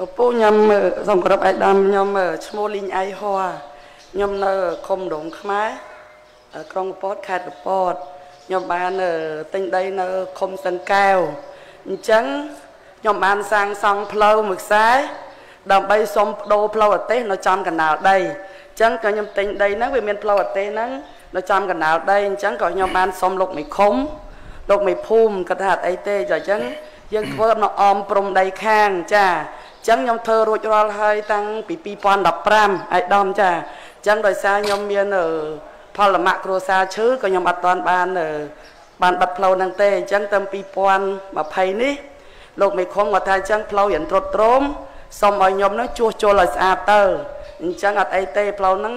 ពពូខ្ញុំសូមគោរពអាយដាមខ្ញុំឈ្មោះលីងអៃហួរខ្ញុំនៅឃុំដងខ្មែរក្រុងកពតខេត្តកពតខ្ញុំបានទិញដីនៅឃុំសិនកែវអញ្ចឹងខ្ញុំបានសាងសង់ផ្លូវមួយខ្សែដើម្បីសុំបដូរផ្លូវអទេសនៅចំកណ្ដាលដីអញ្ចឹងក៏ខ្ញុំទិញដីហ្នឹងវាមានផ្លូវអទេសហ្នឹងនៅចំកណ្ដាលដីអញ្ចឹងក៏ខ្ញុំបានសុំលោកមេឃុំលោកមេភូមិគាត់ថាអត់អីទេអញ្ចឹងយើងធ្វើនៅអមព្រំដីខាងចាអញ្ចឹងខ្ញុំធ្វើរួចរាល់ហើយតាំងពី2015អាយដំចាអញ្ចឹងដោយសារខ្ញុំមានផលលំគ្រួសារឈឺក៏ខ្ញុំអត់ទាន់បានបានបិទផ្លូវហ្នឹងទេអញ្ចឹងទៅ2020នេះលោកមេឃុំគាត់ថាអញ្ចឹងផ្លូវរៀនត្រុតត្រោមសូមឲ្យខ្ញុំនឹងជួសជុលឲ្យស្អាតទៅអញ្ចឹងអត់អីទេផ្លូវហ្នឹង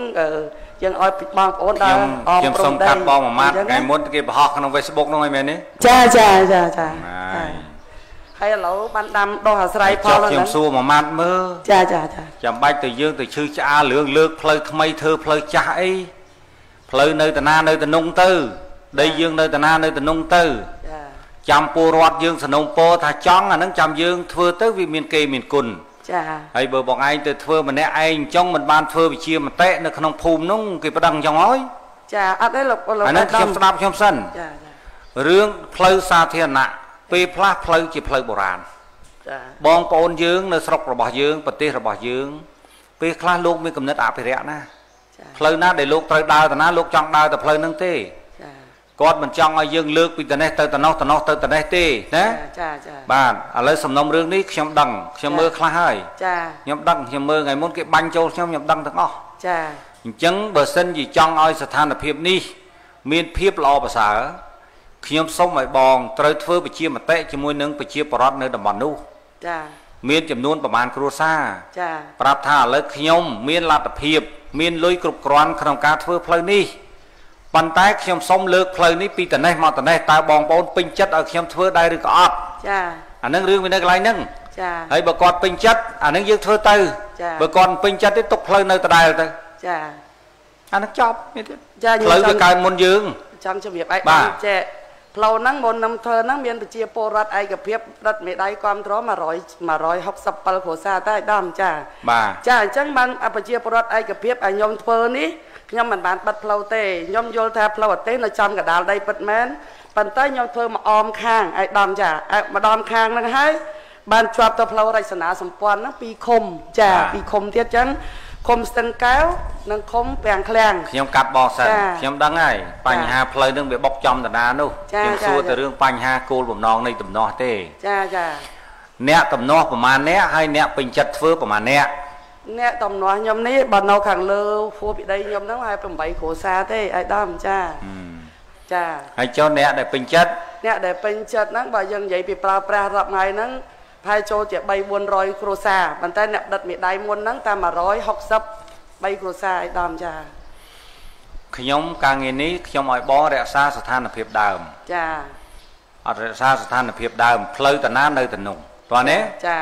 យើងឲ្យបងប្អូនដើរអមខ្ញុំសូមកាត់បងមួយម៉ាត់ថ្ងៃមុនគេបង្ហោះក្នុង Facebook ហ្នឹងឲ្យមែនទេចាចាចាចា ហើយឥឡូវបានដាំដុះអាស្រ័យផលហ្នឹងខ្ញុំសួរមួយម៉ាត់មើលចាចាចាចាំបាច់ទៅយើងទៅឈឺឆ្អាលរឿងលើកផ្លូវថ្មីធ្វើផ្លូវចាស់អីផ្លូវនៅតាណានៅតំណងទៅដីយើងនៅតាណានៅតំណងទៅចាំពលរដ្ឋយើងสนុំពោថាចង់អានឹងចាំយើងធ្វើទៅវាមានគេមានគុណចាហើយបើបងឯងទៅធ្វើម្នាក់ឯងអញ្ចឹងមិនបានធ្វើវិជាមតិនៅក្នុងភូមិនោះគេប្តឹងអញ្ចឹងហើយចាអត់ទេលោកលោកអានេះខ្ញុំស្ដាប់ខ្ញុំសិនចារឿងផ្លូវសាធារណៈ ពេលផ្លាស់ផ្លូវជាផ្លូវបុរាណចាបងប្អូនយើងនៅស្រុករបស់យើងប្រទេសរបស់យើង ពេលខ្លះលោកមានគំនិតអភិរក្សណាផ្លូវណាដែលលោកត្រូវដើរទៅណាលោកចង់ដើរទៅផ្លូវហ្នឹងទេគាត់មិនចង់ឲ្យយើងលើកពីត្នេះទៅត្នោះត្នោះទៅត្នេះទេណាចាចាបាទឥឡូវសំណុំរឿងនេះខ្ញុំដឹងខ្ញុំមើលខ្លះហើយចាខ្ញុំដឹងខ្ញុំមើលថ្ងៃមុនគេបាញ់ចូលខ្ញុំខ្ញុំដឹងទាំងអស់ចាអញ្ចឹងបើសិនជាចង់ឲ្យស្ថានភាពនេះ មានភាពល្អប្រសើរ ខ្ញុំសូមឲ្យបងត្រូវធ្វើបជាមតិជាមួយនឹងប្រជាពលរដ្ឋនៅតំបន់នោះចាមានចំនួនប្រមាណគ្រួសារចាប្រាប់ថាឥឡូវខ្ញុំ មានលទ្ធភាព មានលុយគ្រប់គ្រាន់ក្នុងការធ្វើផ្លូវនេះប៉ុន្តែខ្ញុំសូមលើកផ្លូវនេះពីត្នេះមកត្នេះតើបងប្អូនពេញចិត្តឲ្យខ្ញុំធ្វើដែរឬក៏អត់ចាអានឹងរឿងវានៅកន្លែងហ្នឹងចាហើយបើគាត់ពេញចិត្តអានឹងយើងធ្វើទៅបើគាត់ពេញចិត្តទេទុកផ្លូវនៅដដែលទៅចាអានឹងចប់មានទៀតចាផ្លូវវាកើតមុនយើងចង់ជំរាបឯកចេះ ផ្លូវហ្នឹងមុននឹងធ្វើហ្នឹងមានប្រជាពលរដ្ឋឯកភាពដិតមេដៃគ្រប់គ្រង100 167គ្រួសារតែដំចាបាទចាអញ្ចឹងបានប្រជាពលរដ្ឋឯកភាពឲ្យខ្ញុំធ្វើនេះខ្ញុំមិនបានបិទផ្លូវទេខ្ញុំយល់ថាផ្លូវអទេសនៅចំកដាលដីពិតមែនប៉ុន្តែខ្ញុំធ្វើមកអមខាងឲ្យដំចាម្ដងខាងហ្នឹងហើយបានជាប់ទៅផ្លូវរចនាសម្ព័ន្ធហ្នឹងពីរឃុំចាពីរឃុំទៀតចឹង ឃុំស្ទឹងកែវនិងឃុំពាំងឃ្លាំងខ្ញុំកាត់បោះសិនខ្ញុំដឹងហើយបញ្ហាផ្លូវនឹងវាបុកចំដណានោះខ្ញុំសួរទៅរឿងបញ្ហាគោលបំណងនៃដំណោះទេចាចាអ្នកដំណោះប្រមាណអ្នកហើយអ្នកពេញចិត្តធ្វើប្រមាណអ្នកអ្នកតំណោះខ្ញុំនេះបើនៅខាងលើភួពីដីខ្ញុំហ្នឹងហើយ8គ្រួសារទេឲ្យដើមចាចាហើយចុះអ្នកដែលពេញចិត្តអ្នកដែលពេញចិត្តហ្នឹងបើយើងនិយាយពីប្រើប្រាស់រាប់ថ្ងៃហ្នឹង ផែចូលជា3 400គ្រួសារប៉ុន្តែអ្នកដិតមេដៃមុនហ្នឹងតែ163គ្រួសារឲ្យដើមចាខ្ញុំការងារនេះខ្ញុំឲ្យបងរក្សាស្ថានភាពដើមចាអត់រក្សាស្ថានភាពដើមផ្លូវតាណានៅតំណងតោះទេចា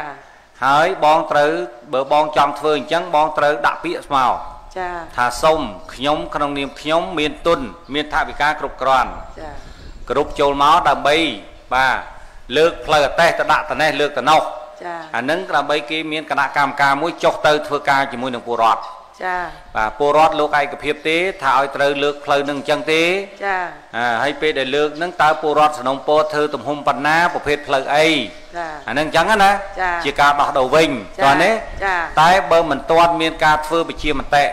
ហើយបងត្រូវបើបងចង់ធ្វើអញ្ចឹងបងត្រូវដាក់ពាក្យស្មកចាថាសុំខ្ញុំក្នុងនាមខ្ញុំមានទុន មានថវិកាគ្រប់គ្រាន់ចាគ្រប់ចូលមកដើម្បីបាទ លើកផ្លូវអតេះទៅដាក់ត្នេះលើកត្នោះចាអានឹងដើម្បីគេមានគណៈកម្មការមួយចុះទៅធ្វើការជាមួយនឹងពលរដ្ឋចាបាទពលរដ្ឋលោកឯកភាពទេថាឲ្យត្រូវលើកផ្លូវនឹងអញ្ចឹងទេចាហើយពេលដែលលើកនឹងតើពលរដ្ឋสนុំពោធ្វើទំហំប៉ុណ្ណាប្រភេទផ្លូវអីចាអានឹងអញ្ចឹងណាជាការដោះដូរវិញតើទេតែបើមិនទាន់មានការធ្វើបជាមតិ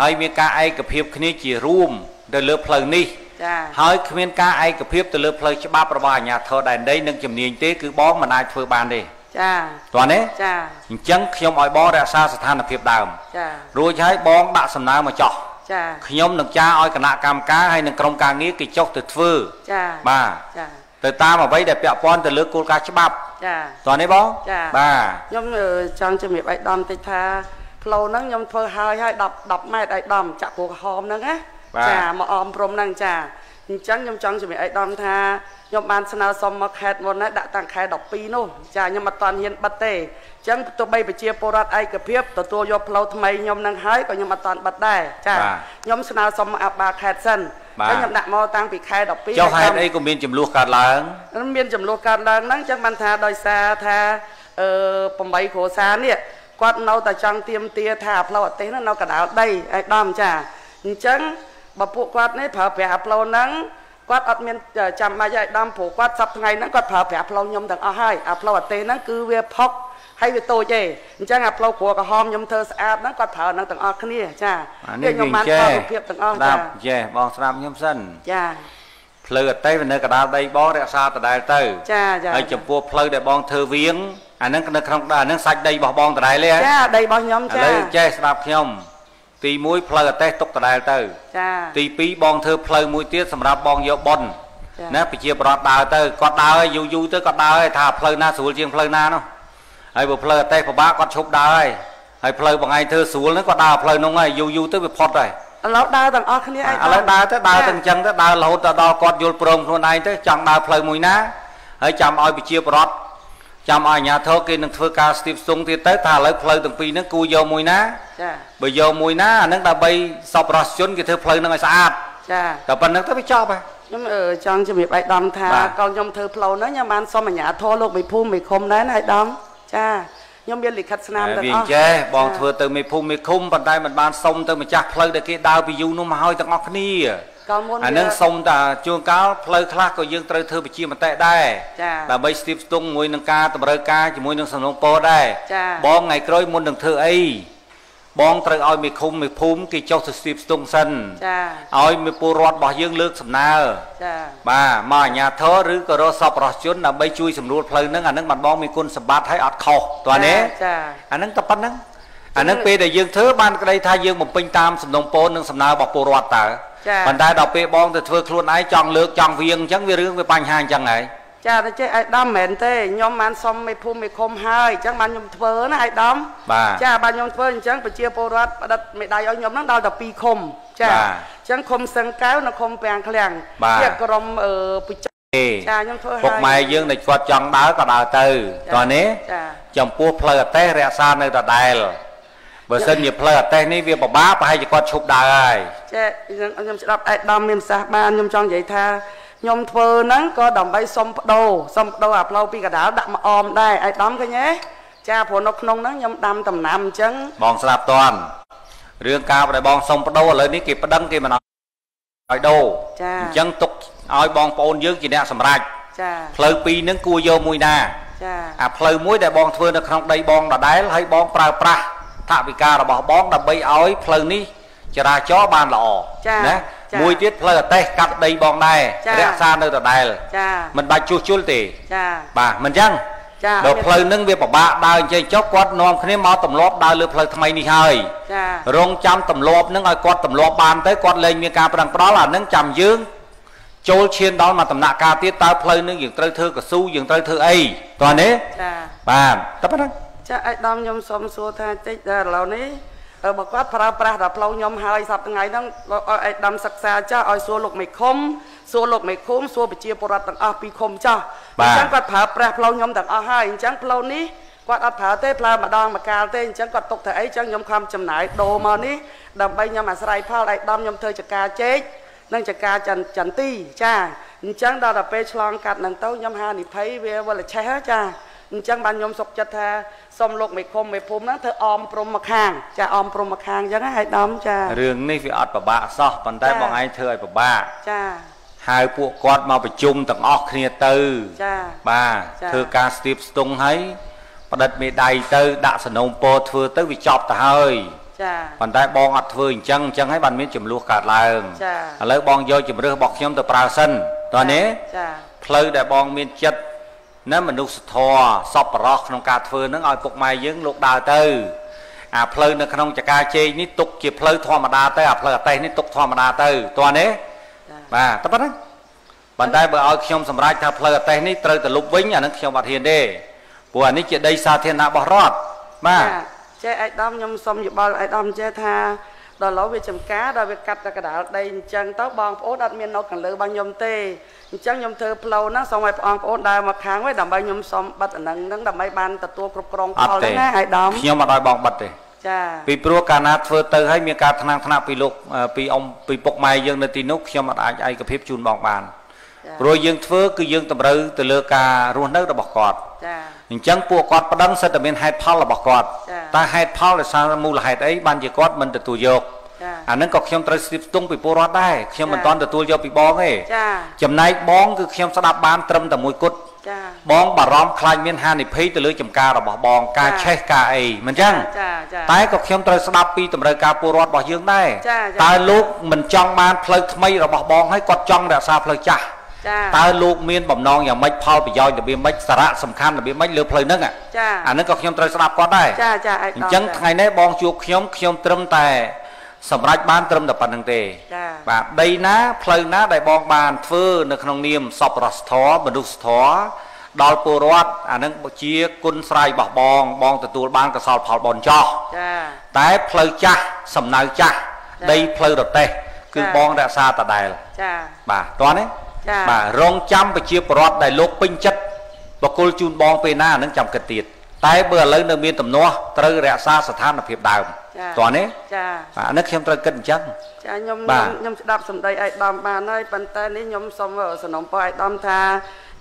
ហើយមានការឯកភាពគ្នាជារួមទៅលើផ្លូវនេះ ចាហើយគ្មានការឯកភាពទៅលើផ្លូវច្បាប់របស់អាជ្ញាធរដែនដីនិងជំនាញទេគឺបងមិនអាចធ្វើបានទេចាតើទេចាអញ្ចឹងខ្ញុំឲ្យបងរក្សាស្ថានភាពដើមចារួចហើយបងដាក់សំណើមកចោះចាខ្ញុំនឹងចាឲ្យគណៈកម្មការហើយនឹងក្រុមការងារគេចុះទៅធ្វើចាបាទចាទៅតាមអ្វីដែលពាក់ព័ន្ធទៅលើគោលការណ៍ច្បាប់ចាតើនេះបងចាបាទខ្ញុំចង់ជំរាបឲ្យដំតិចថាផ្លូវហ្នឹងខ្ញុំធ្វើហើយហើយ10 10ម៉ែត្រឲ្យដំចាក់គោក្រហមហ្នឹងណា ចាមកអមព្រំហ្នឹងចាអញ្ចឹងខ្ញុំចង់ជំរាបឲ្យដំថាខ្ញុំបានស្នើសុំមកខេត្តមុនណាដាក់តាំងខែ12នោះចាខ្ញុំអត់តាន់ហ៊ានបិទទេអញ្ចឹងទោះបីប្រជាពលរដ្ឋឯកភាពទទួលយកផ្លូវថ្មីខ្ញុំនឹងហើយក៏ខ្ញុំអត់តាន់បិទដែរចាខ្ញុំស្នើសុំអាបាខេត្តសិនហើយខ្ញុំដាក់មកតាំងពីខែ12ចុះហេតុអីក៏មានចំនួនកើតឡើងមានចំនួនកើតឡើងហ្នឹងអញ្ចឹងបានថាដោយសារថាអឺ8គ្រួសារនេះគាត់នៅតែចង់ទៀមទាថាផ្លូវអទេសហ្នឹងនៅកណ្ដាលដីឯដំចាអញ្ចឹង បើពួកគាត់នេះប្រើប្រាស់ផ្លូវហ្នឹងគាត់អត់មានចាំបាច់ឲ្យដំព្រោះគាត់សប្ថ្ងៃហ្នឹងគាត់ប្រើប្រាស់ផ្លូវខ្ញុំទាំងអស់ហើយអាផ្លូវអទេសហ្នឹងគឺវាផុកហើយវាតូចទេអញ្ចឹងអាផ្លូវគ្រួក្រហមខ្ញុំធ្វើស្អាតហ្នឹងគាត់ប្រើហ្នឹងទាំងអស់គ្នាចាខ្ញុំបានថតរូបភាពទាំងអស់ចាចេះបងស្ដាប់ខ្ញុំសិនចាផ្លូវអតីតនៅកដាលដីបងរក្សាដដែលទៅចាចាហើយចំពោះផ្លូវដែលបងធ្វើវៀងអាហ្នឹងនៅក្នុងអាហ្នឹងសាច់ដីរបស់បងដដែលទេចាដីរបស់ខ្ញុំចាឥឡូវចេះស្ដាប់ខ្ញុំ ទី1ផ្លូវអតេសទុកដដែលទៅចាទី2បងធ្វើផ្លូវមួយទៀតសម្រាប់បងយកប៉ុនណាប្រជាប្រដ្ឋដើរទៅគាត់ដើរយូរយូរទៅគាត់ដើរថាផ្លូវណាស្រួលជាងផ្លូវណានោះហើយបើផ្លូវអតេសពិបាកគាត់ឈប់ដើរហើយហើយផ្លូវបងឯងធ្វើស្រួលហ្នឹងគាត់ដើរផ្លូវនោះហើយយូរយូរទៅវាផុតហើយឥឡូវដើរទាំងអស់គ្នាឯងឥឡូវដើរទៅដើរទៅអញ្ចឹងទៅដើររហូតដល់គាត់យល់ព្រមខ្លួនឯងទៅចង់ដើរផ្លូវមួយណាហើយចាំឲ្យប្រជាប្រដ្ឋ ចាំឲ្យអាជ្ញាធរគេនឹងធ្វើការស្ទាបស្ទង់ទៀតទៅថាឥឡូវផ្លូវទាំងពីរហ្នឹងគូយកមួយណាចាបើយកមួយណាអាហ្នឹងដើម្បីសពរសជនគេធ្វើផ្លូវហ្នឹងឲ្យស្អាតចាតែប៉ុណ្្នឹងទៅវាចប់ហើយខ្ញុំចង់ជំរាបឯកឧត្តមថាកូនខ្ញុំធ្វើផ្លូវហ្នឹងខ្ញុំបានសុំអាជ្ញាធរលោកមេភូមិមេឃុំដែរណាឯកឧត្តមចាខ្ញុំមានលិខិតស្នាមទាំងអស់វាចេះបងធ្វើទៅមេភូមិមេឃុំប៉ុន្តែមិនបានសុំទៅម្ចាស់ផ្លូវដែលគេដើរពីយូរនោះមកហើយទាំងអស់គ្នាកាលមុន អានឹងសុំតាជួនកាលផ្លូវខ្លះក៏យើងត្រូវធ្វើប្រជាមតិដែរចាដើម្បីស្ទាបស្ទង់ជាមួយនឹងការតម្រូវការជាមួយនឹងសំណុំពរដែរបងថ្ងៃក្រោយមុននឹងធ្វើអីបងត្រូវឲ្យមេឃុំមេភូមិគេចុះទៅស្ទាបស្ទង់សិនចាឲ្យមេពលរដ្ឋរបស់យើងលើកសំណើចាបាទមកអាជ្ញាធរឬក៏រកសពរស់ជនដើម្បីជួយសម្រួលផ្លូវហ្នឹងអាហ្នឹងបានបងមានគុណសម្បត្តិឲ្យអត់ខុសតើណាចាអាហ្នឹងតែប៉ុណ្្នឹងអាហ្នឹងពេលដែលយើងធ្វើបានក្តីថាយើងបំពេញតាមសំណុំពរនិងសំណើរបស់ពលរដ្ឋតើ ប៉ុន្តែដល់ពេលបងទៅធ្វើខ្លួនឯងចង់លើកចង់វៀងអញ្ចឹងវារឿងវាបញ្ហាអញ្ចឹងហើយចាតែចេះអាយដាមមែនទេខ្ញុំបានសុំមេភូមិមេឃុំហើយអញ្ចឹងបានខ្ញុំធ្វើណាអាយដាមចាបានខ្ញុំធ្វើអញ្ចឹងប្រជាពលរដ្ឋផ្ដិតមេដៃឲ្យខ្ញុំហ្នឹងដល់តែ2ឃុំចាអញ្ចឹងឃុំសឹងកៅនិងឃុំពាំងឃ្លាំងជាក្រុមអឺពិចាចាខ្ញុំធ្វើហើយពុកម៉ែយើងដែលគាត់ចង់ដើរក៏ដើរទៅតោះនេះចំពោះផ្លូវអតេសរក្សានៅដដែល បើសិនជាផ្លូវអតេសនេះវាពិបាកប្រហែលជាគាត់ឈប់ដើរហើយចាខ្ញុំស្ដាប់ឯកឧត្តមមានប្រសាសន៍បានខ្ញុំចង់និយាយថាខ្ញុំធ្វើហ្នឹងក៏ដើម្បីសុំបដូរសុំបដូរអាផ្លូវពីកដាលដាក់មកអមដែរឯកឧត្តមឃើញទេចាព្រោះនៅក្នុងហ្នឹងខ្ញុំដាំដំណាំអញ្ចឹងបងស្ដាប់តន់រឿងការដែលបងសុំបដូរឥឡូវនេះគេប្តឹងគេមិនឲ្យដូរចាអញ្ចឹងទុកឲ្យបងប្អូនយើងជាអ្នកសម្រេចចាផ្លូវពីរហ្នឹងគួរយកមួយណាចាអាផ្លូវមួយដែលបងធ្វើនៅក្នុងដីបងដដែលហើយបងប្រើប្រាស់ ថវិការបស់បងដើម្បីឲ្យផ្លូវនេះចរាចរណ៍បានល្អណាមួយទៀតផ្លូវអតេសកាត់ដីបងដែររក្សានៅដដែលចាមិនបាច់ជួសជុលទេចាបាទមិនចឹងចាដល់ផ្លូវនឹងវាពិបាកដើរអញ្ចឹងចុះគាត់នាំគ្នាមកទម្លាប់ដើរលើផ្លូវថ្មីនេះហើយចារងចាំទម្លាប់នឹងឲ្យគាត់ទម្លាប់បានទៅគាត់លែងមានការប្រឹងប្រល់អានឹងចាំយើងចូលឈានដល់មកដំណាក់កាលទៀតតើផ្លូវនឹងយើងត្រូវធ្វើកស៊ូយើងត្រូវធ្វើអីតោះនេះចាបាទតែប៉ុណ្ណឹង ចាឯកឧត្តមខ្ញុំសូមសួរថាតិចដល់ឥឡូវនេះបើគាត់ប្រើប្រាស់ដល់ផ្លូវខ្ញុំហើយសប្តាហ៍ថ្ងៃហ្នឹងឲ្យឯកឧត្តមសិក្សាចាស់ឲ្យសួរលោកមេឃុំសួរលោកមេឃុំសួរប្រជាពលរដ្ឋទាំងអស់ពីឃុំចាស់អញ្ចឹងគាត់ប្រើប្រាស់ផ្លូវខ្ញុំទាំងអស់ហើយអញ្ចឹងផ្លូវនេះគាត់អត់ប្រើទេផ្លើម្ដងម្កាលទេអញ្ចឹងគាត់ទុកទៅអីអញ្ចឹងខ្ញុំខំចំណាយដូរមកនេះដើម្បីខ្ញុំអាស្រ័យផលឯកឧត្តមខ្ញុំធ្វើចការជែកនិងចការចន្ទចន្ទីចាអញ្ចឹងដល់តែពេលឆ្លងកាត់នឹងទៅខ្ញុំហានិភ័យវាវលឆេះចា អញ្ចឹងបានខ្ញុំសុកចិត្តថាសុំលោកមេឃុំមេភូមិហ្នឹងធ្វើអមព្រំមកខាង ចាអមព្រំមកខាងអញ្ចឹងហើយដំចារឿងនេះវាអត់ពិបាកសោះប៉ុន្តែបងឯងធ្វើឲ្យពិបាកចាហៅពួកគាត់មកប្រជុំទាំងអស់គ្នាទៅចាបាទធ្វើការស្ទាបស្ទង់ឲ្យផ្ដិតមេដៃទៅដាក់សនំពោធ្វើទៅវាចប់ទៅហើយចាប៉ុន្តែបងអត់ធ្វើអញ្ចឹងអញ្ចឹងហើយបានមានចំនួនកើតឡើងចាឥឡូវបងយកជំរឿសរបស់ខ្ញុំទៅប្រើសិនតើនេះចាផ្លូវដែលបងមានចិត្ត ណាមនុស្សធម៌សពរោះក្នុងការធ្វើនឹងឲ្យពុកម៉ែយើងលោកដើរទៅអាផ្លូវនៅក្នុងចកាជេកនេះទុកជាផ្លូវធម្មតាទៅអាផ្លូវអតេសនេះទុកធម្មតាទៅតើនេះបាទតែប៉ុណ្ណឹងប៉ុន្តែបើឲ្យខ្ញុំសម្រេចថាផ្លូវអតេសនេះត្រូវទៅលុបវិញអានឹងខ្ញុំអត់ហ៊ានទេព្រោះអានេះជាដីសាធារណៈរបស់រដ្ឋបាទចេះឯកឧត្តមខ្ញុំសូមយោបល់ឯកឧត្តមចេះថាដល់ឡូវវាចំការដល់វាកាត់តែកដាលដីអញ្ចឹងទៅបងប្អូនអត់មាននៅខាងលើរបស់ខ្ញុំទេ អញ្ចឹងខ្ញុំធ្វើផ្លូវហ្នឹងសូមឲ្យបងប្អូនដើរមកខាងវិញដើម្បីខ្ញុំសូមបិទអានឹងហ្នឹងដើម្បីបានទទួលគ្រប់គ្រងផលណាហើយដំខ្ញុំអត់ឲ្យបងបិទទេចាពីព្រោះកាលណាធ្វើទៅហើយមានការថ្នាំងថ្នាក់ពីលោកពីអ៊ំពីពុកម៉ែយើងនៅទីនោះខ្ញុំអត់អាចឯកភាពជូនបងបានព្រោះយើងធ្វើគឺយើងតម្រូវទៅលើការរស់នៅរបស់គាត់ចាអញ្ចឹងពួកគាត់ប្តឹងសិតតែមានហេតុផលរបស់គាត់តែហេតុផលដោយសារមូលហេតុអីបានជាគាត់មិនទទួលយក អាហ្នឹងក៏ខ្ញុំត្រូវស្ទាបស្ទង់ពីពលរដ្ឋដែរខ្ញុំមិនតន់ទទួលយកពីបងទេចំណែកបងគឺខ្ញុំស្ដាប់បានត្រឹមតែមួយគត់ចាបងបារម្ភខ្លាចមានហានិភ័យទៅលើចំការរបស់បង ការឆេះការអីមិនចឹងចាចាតែក៏ខ្ញុំត្រូវស្ដាប់ពីតម្រូវការពលរដ្ឋរបស់យើងដែរតើលោកមិនចង់បានផ្លូវថ្មីរបស់បងហើយគាត់ចង់រក្សាផ្លូវចាស់តើលោកមានបំណងយ៉ាងម៉េចផលប្រយោជន៍របៀបម៉េចសារៈសំខាន់របៀបម៉េចលើផ្លូវហ្នឹងចាអាហ្នឹងក៏ខ្ញុំត្រូវស្ដាប់គាត់ដែរចាចាអញ្ចឹងថ្ងៃនេះបងជួបខ្ញុំខ្ញុំត្រឹមតែ សម្រាប់បានត្រឹមតែប៉ុណ្្នឹងទេចា៎បាទដីណាផ្លូវណាដែលបងបានធ្វើនៅក្នុងនាមសពរសធរមនុស្សធរដល់ពលរដ្ឋអានឹងជាគុណស្រ័យរបស់បងបងទទួលបានកសលផលបនចោះចាតែផ្លូវចាស់សំណៅចាស់ដីផ្លូវរទេះគឺបងរក្សាតដែលចាបាទតោះនេះចាបាទរងចាំប្រជាពលរដ្ឋដែលលោកពេញចិត្តបកគលជូនបងពេលណានឹងចាំគិតទៀតតែបើឥឡូវនៅមានទំនាស់ត្រូវរក្សាស្ថានភាពដើម តោះនេះចាបាទអានេះខ្ញុំត្រូវគិតអញ្ចឹងចាខ្ញុំខ្ញុំស្ដាប់សម្ដីឯកឧត្តមបានហើយប៉ុន្តែនេះខ្ញុំសូមសំណុំពរឯកឧត្តមថា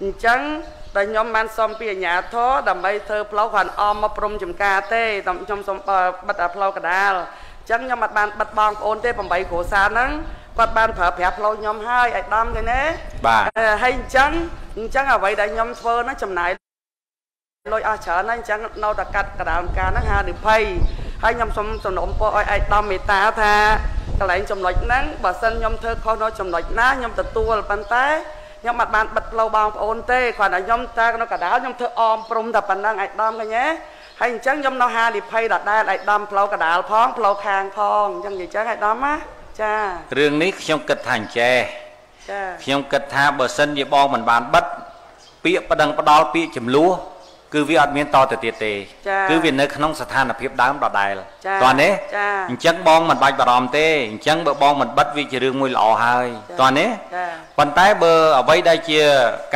អញ្ចឹងតែខ្ញុំបានសុំពីអាជ្ញាធរដើម្បីធ្វើផ្លូវគ្រាន់អមមកព្រំចំការទេខ្ញុំសូមបិទផ្លូវកដាលអញ្ចឹងខ្ញុំអត់បានបិទបងប្អូនទេ8គ្រួសារហ្នឹងគាត់បានប្រើប្រាស់ផ្លូវខ្ញុំហើយឯកឧត្តមឃើញទេបាទហើយអញ្ចឹងអញ្ចឹងអ្វីដែលខ្ញុំធ្វើហ្នឹងចំណាយលុយអស់ច្រើនហើយអញ្ចឹងនៅតែកាត់កដាលការហ្នឹងហានិភ័យ ហើយខ្ញុំសូមសំណូមពរឲ្យឯកឧត្តមមេត្តាថាកន្លែងចំណុចហ្នឹងបើសិនខ្ញុំធ្វើខុសនៅចំណុចណាខ្ញុំទទួលប៉ុន្តែខ្ញុំអត់បានបិទផ្លូវបងប្អូនទេគ្រាន់តែខ្ញុំតែនៅកដាលខ្ញុំធ្វើអមព្រំតែប៉ុណ្ណឹងឯកឧត្តមឃើញទេហើយអញ្ចឹងខ្ញុំនៅហានិភ័យដដែលឯកឧត្តមផ្លូវកដាលផងផ្លូវខាងផងអញ្ចឹងនិយាយចឹងឯកឧត្តមណាចារឿងនេះខ្ញុំគិតថាអញ្ចេះចាខ្ញុំគិតថាបើសិនជាបងមិនបានបិទពាក្យប្តឹងផ្ដាល់ពាក្យចំនួន គឺវាអត់មានតទៅទៀតទេគឺវានៅក្នុងស្ថានភាពដើមដដែលតោះនេះអញ្ចឹងបងមិនបាច់បារម្ភទេអញ្ចឹងបើបងមិនបិទវាជារឿងមួយល្អហើយតោះនេះប៉ុន្តែបើអ្វីដែលជា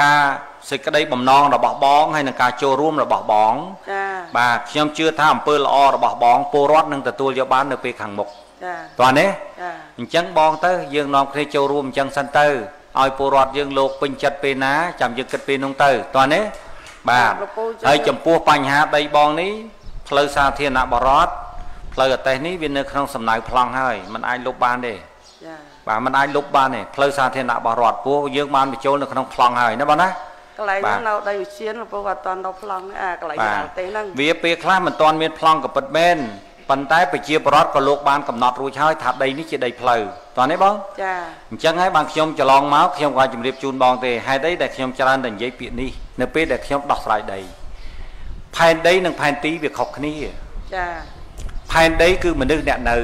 ការសេចក្តីបំណងរបស់បងហើយនឹងការចូលរួមរបស់បងចាបាទខ្ញុំជឿថាអំពើល្អរបស់បងពលរដ្ឋនឹងទទួលយកបាននៅពេលខាងមុខចាតោះនេះអញ្ចឹងបងទៅយើងនាំគ្នាចូលរួមអញ្ចឹងសិនទៅឲ្យពលរដ្ឋយើងលោកពេញចិត្តពេលណាចាំយើងគិតពេលនោះទៅតោះនេះ បាទហើយចំពោះបញ្ហាដីបងនេះផ្លូវសាធារណៈបរតផ្លូវអតេះនេះវានៅក្នុងសំណៅប្លង់ហើយมันអាចលុបបានទេចាបាទมันអាចលុបបានទេផ្លូវសាធារណៈបរតពោះយើងបានបញ្ចូលនៅក្នុងប្លង់ហើយណាបងណាកន្លែងហ្នឹងនៅដីវិជាលោកពូគាត់អត់តន់ដល់ប្លង់អាកន្លែងអតេះហ្នឹងវាពេលខ្លះមិនតន់មានប្លង់ក៏ពិតមែន ប៉ុន្តែប្រជាពលរដ្ឋក៏លោកបានកំណត់រួចហើយថាដីនេះជាដីផ្លូវតោះនេះបងចាអញ្ចឹងហើយបានខ្ញុំច្រឡងមកខ្ញុំក៏ជម្រាបជូនបងទេហេតុអីដែលខ្ញុំច្រើនតែនិយាយពាក្យនេះនៅពេលដែលខ្ញុំដោះស្រាយដីផែនដីនិងផែនទីវាខុសគ្នាចាផែនដីគឺមនុស្សអ្នកនៅ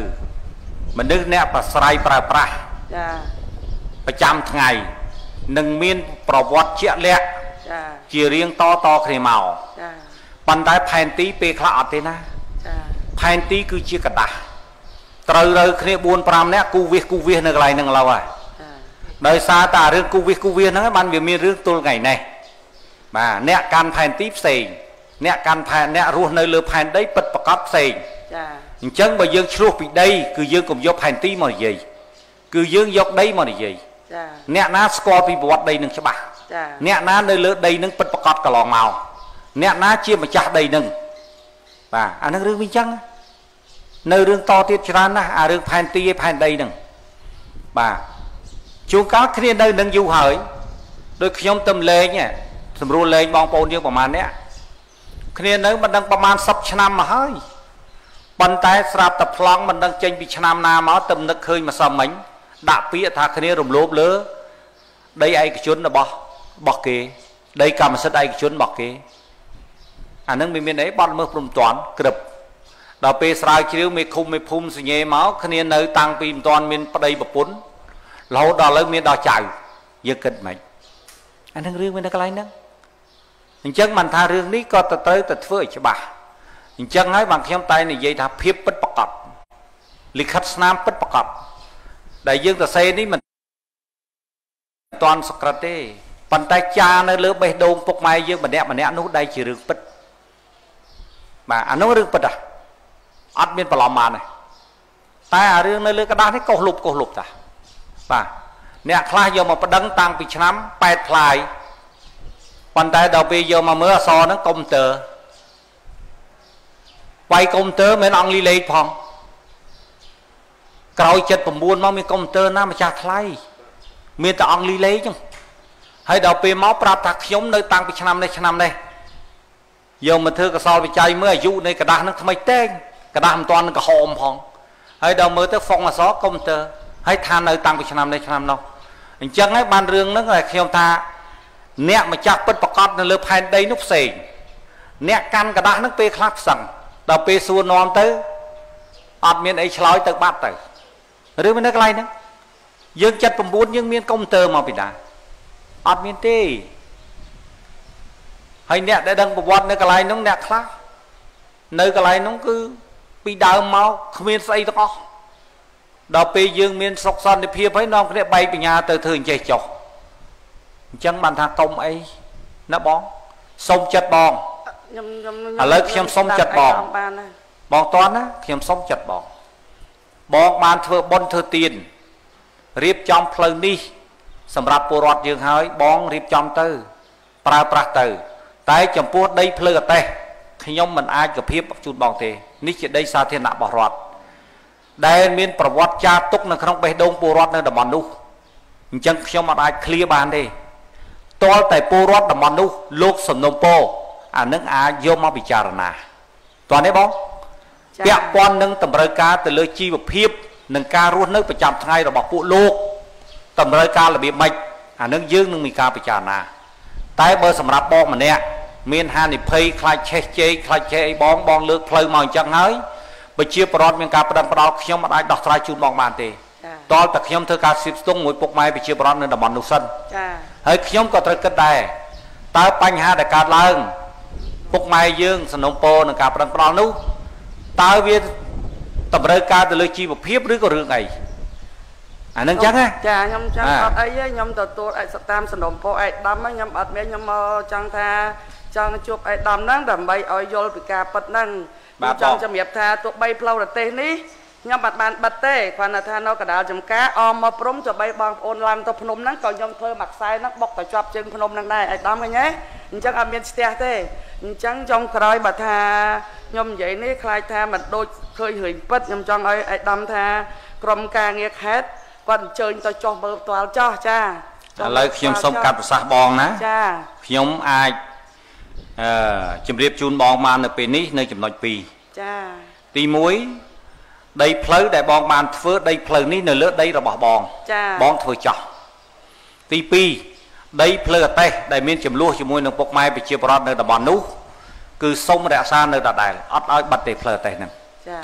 មនុស្សអ្នកប្រស្រ័យប្រើប្រាស់ចាប្រចាំថ្ងៃនឹងមានប្រវត្តិជាក់លាក់ចាជារៀងតតគ្នាមកចាប៉ុន្តែផែនទីពេលខ្លះអត់ទេណា ផែនទីគឺជាกระดาษត្រូវរើគ្នា4 5នាក់គូវិសគូវិសនៅកន្លែងហ្នឹងឡូវហើយដោយសារតែរឿងគូវិសគូវិសហ្នឹងបានវាមានរឿងទល់ថ្ងៃនេះបាទអ្នកកាន់ផែនទីផ្សេងអ្នកកាន់ផែនអ្នករស់នៅលើផែនដីពិតប្រកបផ្សេងចាអញ្ចឹងបើយើងឆ្លោះពីដីគឺយើងកុំយកផែនទីមកនិយាយគឺយើងយកដីមកនិយាយចាអ្នកណាស្គាល់ពីប្រវត្តិដីនឹងច្បាស់ចាអ្នកណានៅលើដីនឹងពិតប្រកបកន្លងមកអ្នកណាជាម្ចាស់ដីនឹង បាទអានឹងរឿងវាអញ្ចឹងនៅរឿងតទៀតច្រើនណាស់អារឿងផែនទីឯផែនដីហ្នឹងបាទជួនកាលគ្នានៅនឹងយូរហើយដោយខ្ញុំទៅលេងសម្រួលលេងបងប្អូនយើងប្រហែលអ្នកគ្នានៅមិនដឹងប្រហែល10ឆ្នាំមកហើយប៉ុន្តែស្រាប់តែប្លង់មិនដឹងចេញពីឆ្នាំណាមកទៅនឹកឃើញម្សិលមិញដាក់ពាក្យថាគ្នារំលោភលើដីឯកជនរបស់របស់គេដីកម្មសិទ្ធិឯកជនរបស់គេ អានឹងវាមានអីបាត់មើលព្រំតាន់ក្រឹបដល់ពេលស្រាវជ្រាវមេឃុំមេភូមិសញ្ញេមកគ្នានៅតាំងពីមិនតាន់មានប្តីប្រពន្ធរហូតដល់ឥឡូវមានដល់ចៅយើងគិតមិនអានឹងរឿងវានៅកន្លែងហ្នឹងអញ្ចឹងបានថារឿងនេះក៏ទៅត្រូវតែធ្វើឲ្យច្បាស់អញ្ចឹងហើយបានខ្ញុំតែនិយាយថាភាពពិតប្រកបលិខិតស្នាមពិតប្រកបដែលយើងទៅសេនេះមិនតាន់សក្រិតទេប៉ុន្តែចានៅលើបេះដូងពុកម៉ែយើងម្នាក់ម្នាក់នោះដែលជារឿងពិត បាទអានោះរឿងពិតហ่ะអត់មានបន្លំបានទេតែអារឿងនៅលើกระดาษនេះកុសលុបកុសលុបតាបាទអ្នកខ្លះយកមកប្តឹងតាំងពីឆ្នាំ8ផ្លាយ ប៉ុន្តែដល់ពេលយកមកមើលអសរហ្នឹងកុំព្យូទ័រវាយកុំព្យូទ័រមិនអង់គ្លេសលេខផងក្រោយ79មកមានកុំព្យូទ័រណាម្ចាស់ថ្លៃមានតែអង់គ្លេសលេខហ្នឹងហើយដល់ពេលមកប្រាប់ថាខ្ញុំនៅតាំងពីឆ្នាំនេះឆ្នាំនេះ យកមកធ្វើកសលវិច័យមើលអាយុនៃกระดาษនឹងថ្មីតេងกระดาษមិនទាន់នឹងក្រហមផងហើយដល់មើលទៅហ្វុងអសរកុំព្យូទ័រហើយថានៅតាំងពីឆ្នាំនេះឆ្នាំនោះអញ្ចឹងហើយបានរឿងហ្នឹងឲ្យខ្ញុំថាអ្នកម្ចាស់ពិតប្រកបនៅលើផែនដីនោះផ្សេងអ្នកកាន់กระดาษហ្នឹងពេលខ្លះផ្សឹងដល់ពេលសួរនាំទៅអត់មានអីឆ្លើយទៅបាត់ទៅឬមិននៅកន្លែងហ្នឹងយើង79យើងមានកុំព្យូទ័រមកពីណាអត់មានទេ ហើយអ្នកដែលដឹងប្រវត្តិនៅកន្លែងនោះអ្នកខ្លះនៅកន្លែងនោះគឺពីដើមមកគ្មានស្អីទាំងអស់ដល់ពេលយើងមានសុខសន្តិភាពហើយនាំគ្នាបែកបញ្ញាទៅធ្វើអញ្ចេះចុះអញ្ចឹងបានថាកុំអីណាបងសុំចិត្តបងខ្ញុំខ្ញុំឥឡូវខ្ញុំសុំចិត្តបងបានណាបងតន់ណាខ្ញុំសុំចិត្តបងបងបានធ្វើបុណ្យធ្វើទានរៀបចំផ្លូវនេះ សម្រាប់ពលរដ្ឋយើងហើយបងរៀបចំទៅ ប្រើប្រាស់ទៅ តែចំពោះដីភ្លើអតេះខ្ញុំមិនអាចកភាពជូនបងទេនេះជាដីសាធារណៈរបស់រដ្ឋដែលមានប្រវត្តិចារទុកនៅក្នុងបេះដូងពលរដ្ឋនៅតំបន់នោះអញ្ចឹងខ្ញុំអាចឃ្លាបានទេតលតែពលរដ្ឋតំបន់នោះលោកសំណុំពោអានឹងអាចយកមកពិចារណាតើនេះបងពាក់ព័ន្ធនឹងតម្រូវការទៅលើជីវភាពនិងការរស់នៅប្រចាំថ្ងៃរបស់ពួកលោកតម្រូវការរបៀបម៉េចអានឹងយើងនឹងមានការពិចារណា តែបើសម្រាប់បងម្នាក់ មានហានិភ័យខ្លាចឆេះជែកខ្លាចឆេះអីបងបងលើកផ្លូវមកអញ្ចឹងហើយបើជាប្រវត្តិមានការផ្ដឹងផ្ដាល់ខ្ញុំមិនអាចដោះស្រាយជូនបងបានទេតលតែខ្ញុំធ្វើការស៊ីបស្ទង់មួយពុកម៉ែប្រជាប្រដ្ឋនៅតំបន់នោះសិនចាហើយខ្ញុំក៏ត្រូវគិតដែរតើបញ្ហាដែលកើតឡើងពុកម៉ែយើងសំណុំពោនឹងការប្រឹងផ្ដាល់នោះតើវាតម្រូវការទៅលើជីវភាពឬក៏រឿងអីអានឹងចឹងណាចាខ្ញុំចឹងអត់អីទេខ្ញុំទទួលឯកតាមសំណុំពោឯកដាំខ្ញុំអត់មានខ្ញុំមកចង់ថា ចង់ជួបឯកដាំហ្នឹងដើម្បីឲ្យយល់ពីការពិតហ្នឹងខ្ញុំចង់ជំរាបថាទោះបីផ្លូវប្រទេសនេះខ្ញុំបាត់បានបិទទេគ្រាន់តែថានៅកណ្ដាលចំការអមមកព្រំទៅបីបងប្អូនឡើងទៅភ្នំហ្នឹងក៏ខ្ញុំធ្វើមួយខ្សែហ្នឹងបុកទៅជាប់ជើងភ្នំហ្នឹងដែរឯកដាំឃើញទេអញ្ចឹងអត់មានស្ទះទេអញ្ចឹងចុងក្រោយបើថាខ្ញុំនិយាយនេះខ្លាចថាមិនដូចឃើញរឿងពិតខ្ញុំចង់ឲ្យឯកដាំថាក្រុមការងារខេត្តគាត់អញ្ជើញទៅចោះមើលផ្ទាល់ចោះចាឥឡូវខ្ញុំសូមកាត់ប្រសាសន៍បងណាចាខ្ញុំអាច អឺជម្រាបជូនបងបាននៅពេលនេះនៅចំណុច2ចាទី1ដីផ្លូវដែលបងបានធ្វើដីផ្លូវនេះនៅលើដីរបស់បងចាបងធ្វើចោះទី2ដីផ្លូវអតេះដែលមានចំនួនជាមួយនឹងពុកម៉ែប្រជាប្រដ្ឋនៅតំបន់នោះគឺសុំរក្សានៅដដែលអត់ឲ្យបាត់ទេផ្លូវអតេះហ្នឹង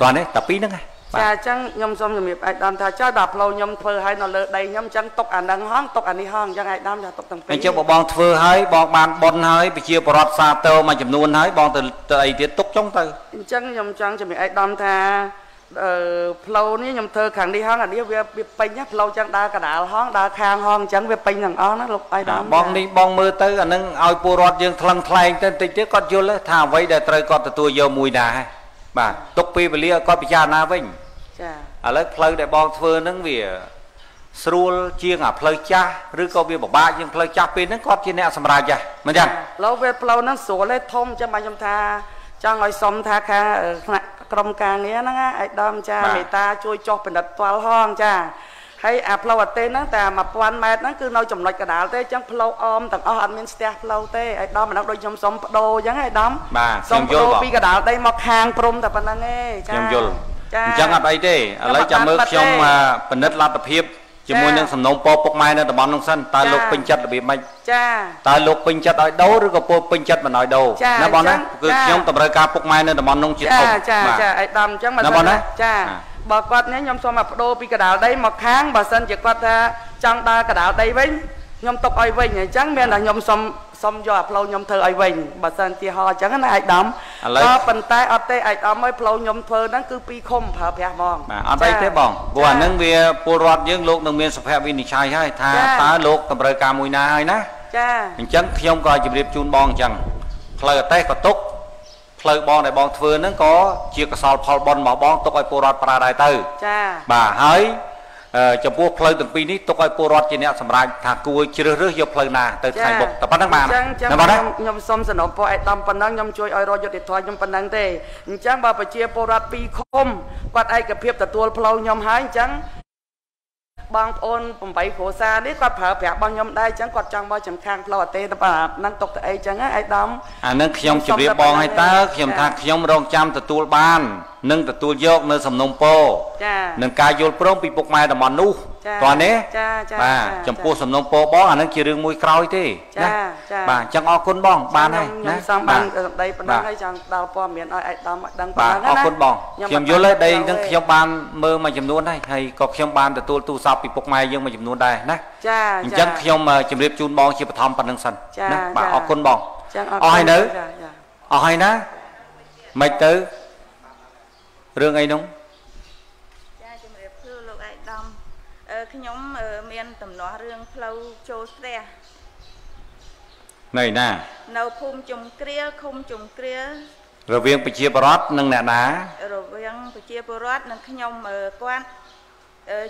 តោះនេះតែពីរហ្នឹង ចាអញ្ចឹងខ្ញុំសូមជំរាបឯកឧត្តមថាចុះដល់ផ្លូវខ្ញុំធ្វើឲ្យនៅលើដីខ្ញុំអញ្ចឹងទុកអានឹងហងទុកអានេះហងអញ្ចឹងឯកឧត្តមចាទុកទាំងពីរអញ្ចឹងបងធ្វើឲ្យបងបានប៉ុនហើយប្រជាបរដ្ឋសាទរមួយចំនួនហើយបងទៅទៅអីទៀតទុកចុងទៅអញ្ចឹងខ្ញុំចង់ជំរាបឯកឧត្តមថាអឺផ្លូវនេះខ្ញុំធ្វើខាងនេះហងអានេះវាវាពេញផ្លូវចឹងដើរកដាលហងដើរខាងហងអញ្ចឹងវាពេញទាំងអស់ណាលោកអៃដាមបងនេះបងមើលទៅអានឹងឲ្យពលរដ្ឋយើងថ្លឹងថ្លែងទៅតិចទៀតគាត់យល់ថាអ្វីដែលត្រូវគាត់ទទួលយកមួយដែរបាទទុកពេលវេលាឲ្យគាត់ពិចារណាវិញ ចាឥឡូវផ្លូវដែលបងធ្វើហ្នឹងវាស្រួលជាងអាផ្លូវចាស់ឬក៏វាពិបាកជាងផ្លូវចាស់ពេលហ្នឹងគាត់ជាអ្នកសម្រេចដែរមិនចឹងឡូវវាផ្លូវហ្នឹងស្រួលទេធំចាំបាច់ខ្ញុំថាចង់ឲ្យសុំថាខាងក្រុមការងារហ្នឹងឯកឧត្តមចាមេតាជួយចុះពិនិត្យផ្ទាល់ហងចាហើយអាផ្លូវអតេហ្នឹងតែ1000ម៉ែត្រហ្នឹងគឺនៅចំណុចកដាលទេអញ្ចឹងផ្លូវអមទាំងអស់អត់មានស្ទះផ្លូវទេឯដំម្ដងដូចខ្ញុំសុំបដូរអញ្ចឹងឯដំសុំបដូរពីកដាលដីមកខាងព្រំតែប៉ុណ្្នឹងឯងចាខ្ញុំយល់ អញ្ចឹងអត់អីទេឥឡូវចាំមើលខ្ញុំពិនិត្យលទ្ធភាពជាមួយនឹងសំណុំពពុកម៉ែនៅតំបន់នោះសិនតើលោកពេញចិត្តរបៀបម៉េចចាតើលោកពេញចិត្តឲ្យដូរឬក៏ពោពេញចិត្តមិនឲ្យដូរណាបងណាគឺខ្ញុំតម្រូវការពុកម៉ែនៅតំបន់នោះជាធំចាចាអីដំអញ្ចឹងមិនណាចាបើគាត់នេះខ្ញុំសូមមកបដូរពីកដាលដីមកខាងបើសិនជាគាត់ថាចង់ដើរកដាលដីវិញខ្ញុំទុកឲ្យវិញអញ្ចឹងមានតែខ្ញុំសុំ សុំយកអាផ្លូវខ្ញុំធ្វើឲ្យវិញបើសិនជាហោអញ្ចឹងណាឯកដំក៏ប៉ុន្តែអត់ទេឯកដំឲ្យផ្លូវខ្ញុំធ្វើហ្នឹងគឺពីរឃុំប្រើប្រាស់ហ្មងបាទអត់អីទេបងព្រោះអាហ្នឹងវាពលរដ្ឋយើងលោកនឹងមានសុភវិនិច្ឆ័យហើយថាតើលោកតម្រូវការមួយណាហើយណាចាអញ្ចឹងខ្ញុំក៏ជម្រាបជូនបងអញ្ចឹងផ្លូវអតេះក៏ទុកផ្លូវបងដែលបងធ្វើហ្នឹងក៏ជាកសលផលបុណ្យរបស់បងទុកឲ្យពលរដ្ឋប្រើដែរទៅចាបាទហើយ ចំពោះផ្លូវទាំងពីរនេះទុកឲ្យពលរដ្ឋជាអ្នកសម្រេចថាគួរជ្រើសរើសយកផ្លូវណាទៅថ្ងៃមុខតែប៉ុណ្្នឹងបានអញ្ចឹងខ្ញុំសូមសំណូមពរឲ្យដំប៉ុណ្ណឹងខ្ញុំជួយឲ្យរយុទ្ធធម៌ខ្ញុំប៉ុណ្ណឹងទេអញ្ចឹងបើប្រជាពលរដ្ឋពីរឃុំគាត់ឯកភាពទទួលផ្លូវខ្ញុំហើយអញ្ចឹង បងប្អូន8គ្រួសារនេះគាត់ប្រើប្រាស់របស់ខ្ញុំដែរអញ្ចឹងគាត់ចង់មកចំខាងផ្លូវអតេតបាទនឹងຕົកទៅអីអញ្ចឹងឯដំអានឹងខ្ញុំជម្រាបបងឲ្យតើខ្ញុំថាខ្ញុំរងចាំទទួលបាននឹងទទួលយកនៅសំណុំពរចានឹងការយល់ព្រមពីពុកម៉ែតំបន់នោះ តោះនេះចាចាបាទចំពោះសំណុំពរបងអានឹងជារឿងមួយក្រោយទេណាបាទអញ្ចឹងអរគុណបង បានហើយណាខ្ញុំសំបានសម្ដីប៉ុណ្ណឹងហើយចង់ដល់ព័ត៌មានឲ្យឯកឧត្តមដឹងប៉ុណ្ណឹងណាបាទអរគុណបងខ្ញុំយល់ហើយដីនឹងខ្ញុំបានមើលមួយចំនួនហើយហើយក៏ខ្ញុំបានទទួលទូរស័ព្ទពីពុកម៉ែយើងមួយចំនួនដែរណាចាអញ្ចឹងខ្ញុំជម្រាបជូនបងជាបឋមប៉ុណ្្នឹងសិនណាបាទអរគុណបងអស់ហើយនៅអស់ហើយណាមិនទៅរឿងអីនោះចាជំរាបសួរលោកឯកឧត្តមអឺ ខ្ញុំមានដំណោះរឿងផ្លូវចូលផ្ទះនៅណានៅភូមិជុំគ្រាលឃុំជុំគ្រាលរវាងប្រជាពលរដ្ឋនិងអ្នកណារវាងប្រជាពលរដ្ឋនិងខ្ញុំគាត់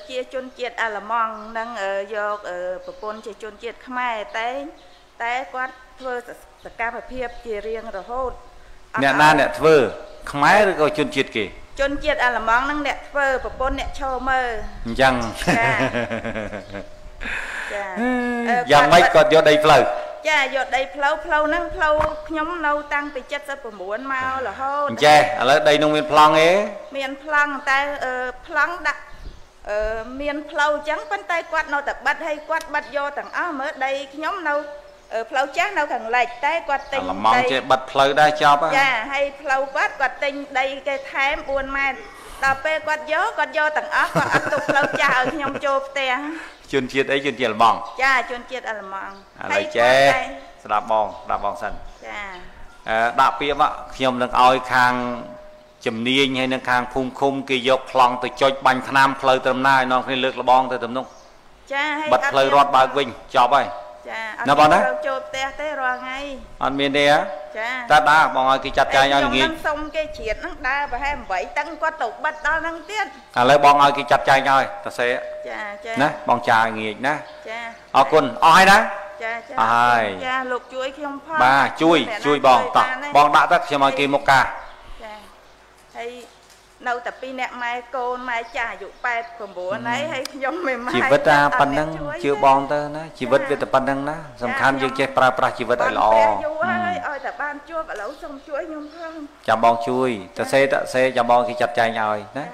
ជាជនជាតិអាល្លឺម៉ង់និងយកប្រពន្ធជាជនជាតិខ្មែរតែតែគាត់ធ្វើសកម្មភាពជារៀងរហូតអ្នកណាអ្នកធ្វើខ្មែរឬក៏ជនជាតិគេ ជនជាតិអាល្លឺម៉ង់ហ្នឹងអ្នកធ្វើប្រពន្ធអ្នកឈរមើលអញ្ចឹងចាចាយ៉ាងម៉េចគាត់យកដីផ្លូវចាយកដីផ្លូវផ្លូវហ្នឹងផ្លូវខ្ញុំនៅតាំងពី79មករហូតអញ្ចេះឥឡូវដីនោះមានប្លង់ទេមានប្លង់តែប្លង់ដាក់អឺមានផ្លូវអញ្ចឹងប៉ុន្តែគាត់នៅតែបាត់ហើយគាត់បាត់យកទាំងអស់មើលដីខ្ញុំនៅ ផ្លូវចាស់នៅខាងលិចតែគាត់ទិញដីល្មងចេះបិទផ្លូវដែរចប់ចាហើយផ្លូវគាត់គាត់ទិញដីគេថែម4ម៉ែត្រដល់ពេលគាត់យកគាត់យកទាំងអស់គាត់អត់ទុកផ្លូវចាស់ឲ្យខ្ញុំចូលផ្ទះជនជាតិអីជនជាតិល្មងចាជនជាតិអាល្លឺម៉ង់ឥឡូវចេះស្ដាប់បងស្ដាប់បងសិនចាអឺដាក់ពាក្យខ្ញុំនឹងឲ្យខាងជំនាញហើយនឹងខាងភូមិឃុំគេយកប្លង់ទៅចុចបាញ់ថ្នាំផ្លូវត្រឹមណាឲ្យនាំគ្នាលើកលបងទៅទំនុកចាហើយបិទផ្លូវរត់បើកវិញចប់ហើយ ចាអត់មានចូលផ្ទះទេរាល់ថ្ងៃអត់មានទេហ៎ចាតើដើរបងឲ្យគេចាត់ចែងឲ្យងាយខ្ញុំសុំគេជ្រៀតហ្នឹងដើរប្រហែល8តឹងគាត់ទៅបិទដល់ហ្នឹងទៀតឥឡូវបងឲ្យគេចាត់ចែងឲ្យតសេចាចាណាបងចាងាយណាចាអរគុណអស់ហើយណាចាចាអស់ហើយចាលោកជួយខ្ញុំផងបាទជួយជួយបងតោះបងដាក់ទៅខ្ញុំឲ្យគេមកកាចាហើយ នៅតែពីរអ្នកម៉ែកូនម៉ែចាស់អាយុ89ហើយហើយខ្ញុំមិនម៉ែជីវិតតែប៉ុណ្្នឹងជឿបងទៅណាជីវិតវាតែប៉ុណ្្នឹងណាសំខាន់យើងចេះប្រើប្រាស់ជីវិតឲ្យល្អយូរហើយឲ្យតែបានជួបឥឡូវសូមជួយខ្ញុំផងចាំបងជួយតសេតសេចាំបងគេចាត់ចែងឲ្យណា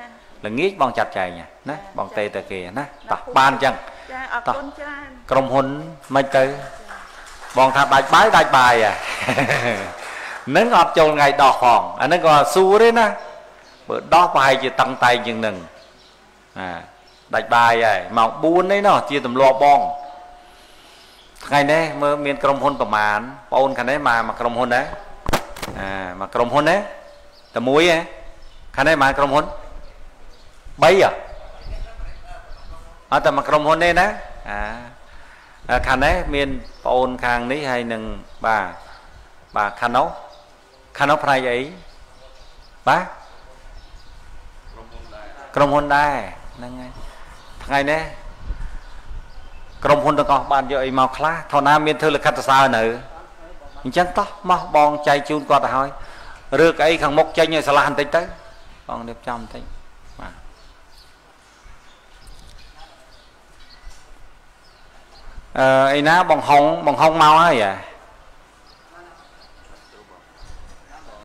ល្ងាចបងចាត់ចែងណាបងទេទៅគេណាតោះបានអញ្ចឹងចាអរគុណច្រើនក្រុមហ៊ុនមិនទៅបងថាដាច់បាយដាច់បាយហ្នឹងអត់ចូលថ្ងៃដោះផងអាហ្នឹងក៏សួរទេណា បើដោះប្រហែលជាតឹងតែងជាងនឹងអាដាច់បាយហើយម៉ោង4នេះណោះជាទម្លាប់បងថ្ងៃនេះមើលមានក្រុមហ៊ុនប្រមាណបងអូនខាងនេះមកមកក្រុមហ៊ុនដែរអាមកក្រុមហ៊ុនទេតែមួយហ៎ខាងនេះមកក្រុមហ៊ុន3ហ៎អត់តែមកក្រុមហ៊ុនទេណាអាខាងនេះមានបងអូនខាងនេះហើយនឹងបាទបាទខាងនោះខាងនោះផ្នែកអីបាទ ក្រុមហ៊ុនដែរហ្នឹងហើយថ្ងៃនេះក្រុមហ៊ុនទាំងអស់បានយកអីមកខ្លះធនណាមានធ្វើលិខិតសរសើរនៅអញ្ចឹងតោះមកបងចែកជូនគាត់ទៅហើយរើកអីខាងមុខចេញឲ្យឆ្លាស់បន្តិចទៅបងរៀបចំបន្តិចបាទអឺអីណាបងហុងបងហុងមកហើយហ៎